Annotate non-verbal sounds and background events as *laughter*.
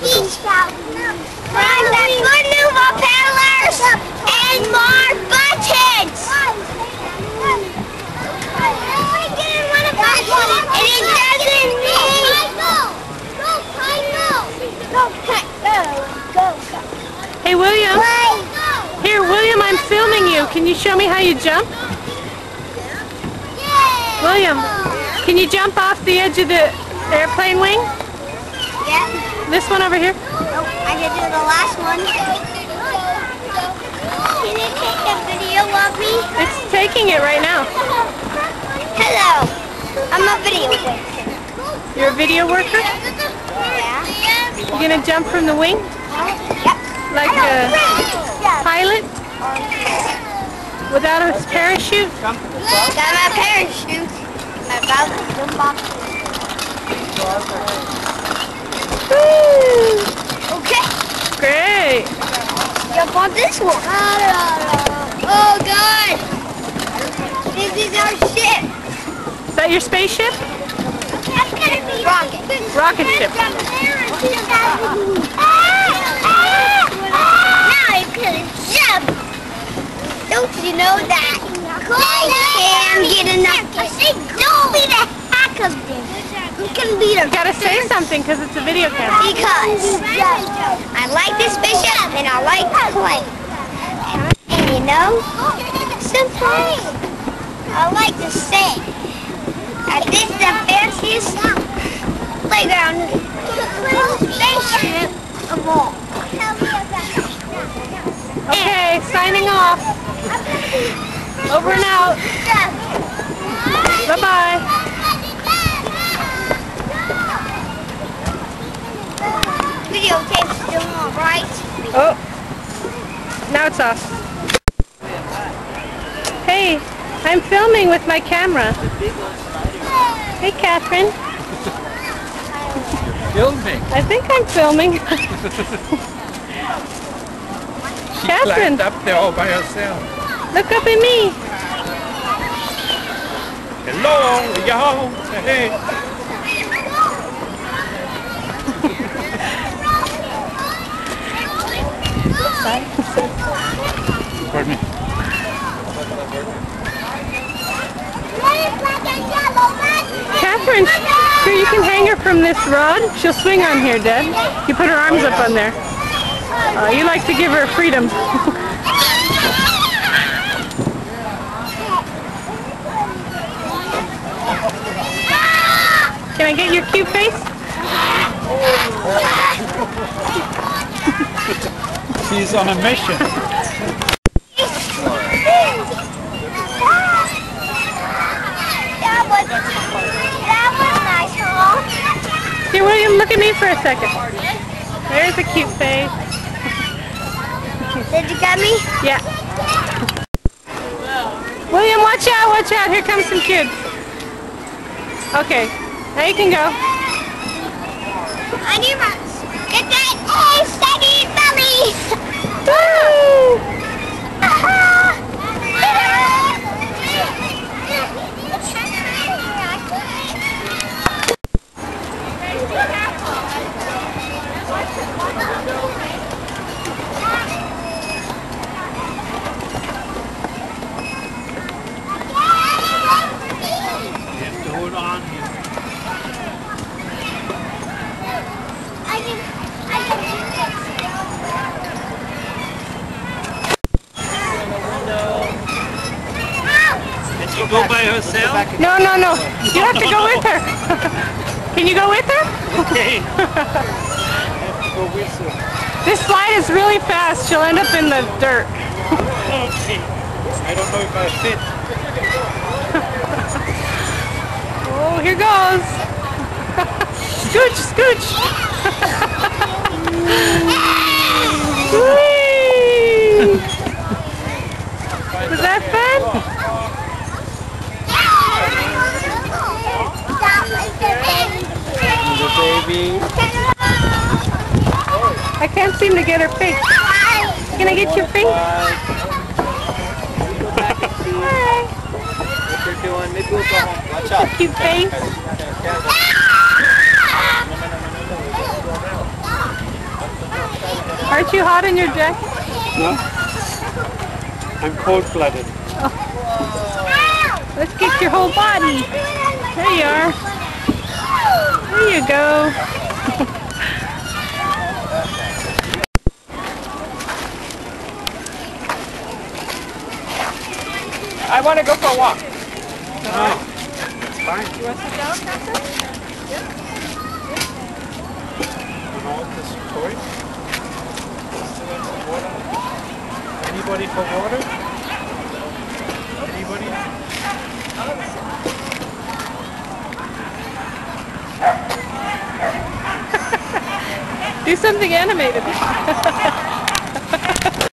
Good new propellers and more buttons. And doesn't need. Hey, William. Here, William, I'm filming you. Can you show me how you jump? William, can you jump off the edge of the airplane wing? Yeah. This one over here? Nope, I can do the last one. Can you take a video of me? It's taking it right now. Hello. I'm a video worker. You're a video worker? Yeah. You gonna jump from the wing? Oh, yep. Like a pilot? Without a parachute? Got my parachute. I'm about to jump off. Woo! Okay. Great. Jump on this one. Oh God! This is our ship. Is that your spaceship? Rocket. Rocket ship. Ah, ah, ah. Now you can jump. Don't you know that? I can't get enough. Don't be the heck of this. You can be the You gotta say something because it's a video camera. because I like this bishop and I like to play. And you know, sometimes I like to sing. And this is the fanciest playground spaceship of all. Okay, signing off. Over and out. Bye-bye. Videotape's still on, right? Oh, now it's off. Hey, I'm filming with my camera. Hey, Catherine. You're filming. I think I'm filming. *laughs* *laughs* She Catherine. climbed up there all by herself. Look up at me. Hello, y'all. Hey. Pardon me. Catherine, here you can hang her from this rod. She'll swing on here, Dad. You put her arms up on there. Uh, you like to give her freedom. *laughs* Can I get your cute face? She's on a mission. That was, that was nice, William, look at me for a second. There's a cute face. Did you get me? Yeah. William, watch out, watch out. Here comes some kids. Okay, now you can go. I need my, get that A steady ダメだ! By herself? No, no, no. You have to go with her. *laughs* Can you go with her? Okay. go with her. This slide is really fast. She'll end up in the dirt. Okay. I don't know if I fit. *laughs* Oh, here goes. *laughs* scooch, scooch. Whee! Was that fun? The baby. I can't seem to get her face. Can I get your face? Hi. What you're doing? Maybe we'll go home. Watch out. Cute face. Aren't you hot in your jacket? No? I'm cold-blooded. Let's get your whole body. There you are. There you go. *laughs* I want to go for a walk. No. It's fine. You want to sit down, Captain? You know what this toy? Still have some water? Anybody for water? Anybody? Do something animated. *laughs*